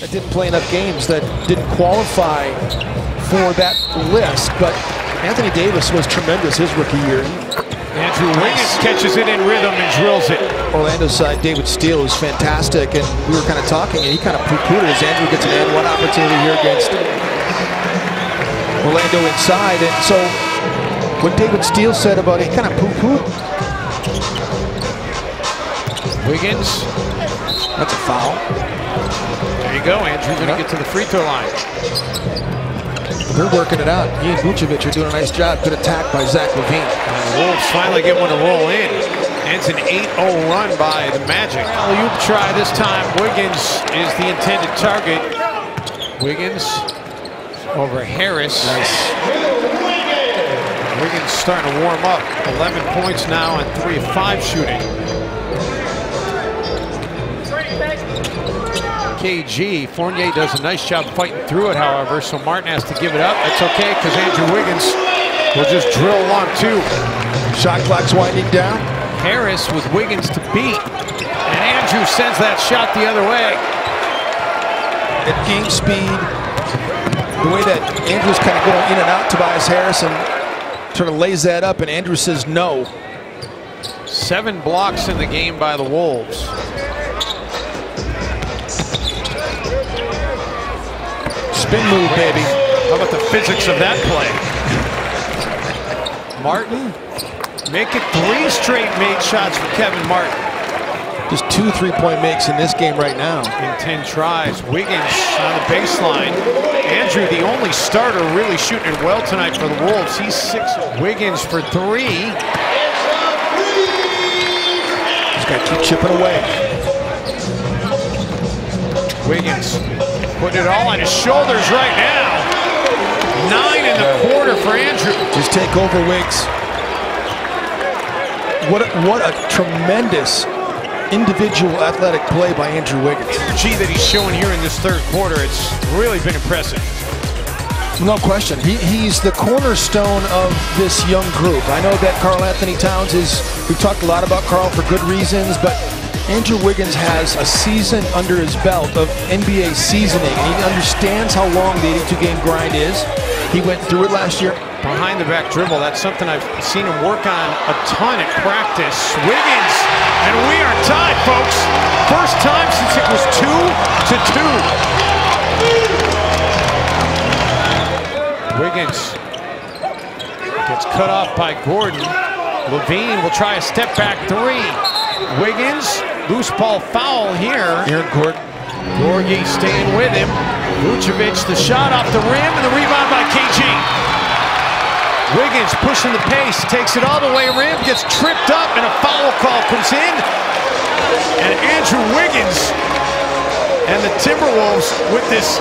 that didn't play enough games that didn't qualify for that list. But Anthony Davis was tremendous his rookie year. Andrew Wiggins catches it in rhythm and drills it. Orlando's side, David Steele is fantastic, and we were kind of talking, and he kind of poo-pooed it as Andrew gets an and one opportunity here against Orlando inside, and so what David Steele said about it, he kind of poo-pooed. Wiggins, That's a foul. there you go. Andrew going to get to the free throw line. They're working it out. He and Vucevic are doing a nice job. Good attack by Zach LaVine. And the Wolves finally get one to roll in. And it's an 8-0 run by the Magic. Alley-oop try this time. Wiggins is the intended target. Wiggins over Harris. Nice. Wiggins starting to warm up. 11 points now on 3 of 5 shooting. KG, Fournier does a nice job fighting through it, however, so Martin has to give it up. That's okay, because Andrew Wiggins will just drill one, two. Shot clock's winding down. Harris with Wiggins to beat. And Andrew sends that shot the other way. At game speed, the way that Andrew's kind of going in and out, Tobias Harris, and sort of lays that up, and Andrew says no. Seven blocks in the game by the Wolves. Spin move, baby. How about the physics of that play? Martin make it three straight made shots for Kevin Martin Just two three-point makes in this game right now. in 10 tries. Wiggins on the baseline. Andrew, the only starter really shooting it well tonight for the Wolves. He's six. Wiggins for three. Just got to keep chipping away. Wiggins putting it all on his shoulders right now. Nine in the quarter for Andrew. Just take over, Wiggs. What a, what a tremendous individual athletic play by Andrew Wiggins. Gee, that he's showing here in this third quarter, it's really been impressive. No question. He, he's the cornerstone of this young group. I know that Karl Anthony Towns is, we've talked a lot about Karl for good reasons, but Andrew Wiggins has a season under his belt of NBA seasoning, he understands how long the 82 game grind is. He went through it last year. Behind the back dribble, that's something I've seen him work on a ton at practice. Wiggins, and we are tied, folks. First time since it was two to two. Wiggins gets cut off by Gordon. LaVine will try a step back three. Wiggins, loose ball foul here. Aaron Gordon. Gorgui staying with him. Vucevic, the shot off the rim, and the rebound by KG. Wiggins pushing the pace, takes it all the way rim, gets tripped up, and a foul call comes in. And Andrew Wiggins and the Timberwolves with this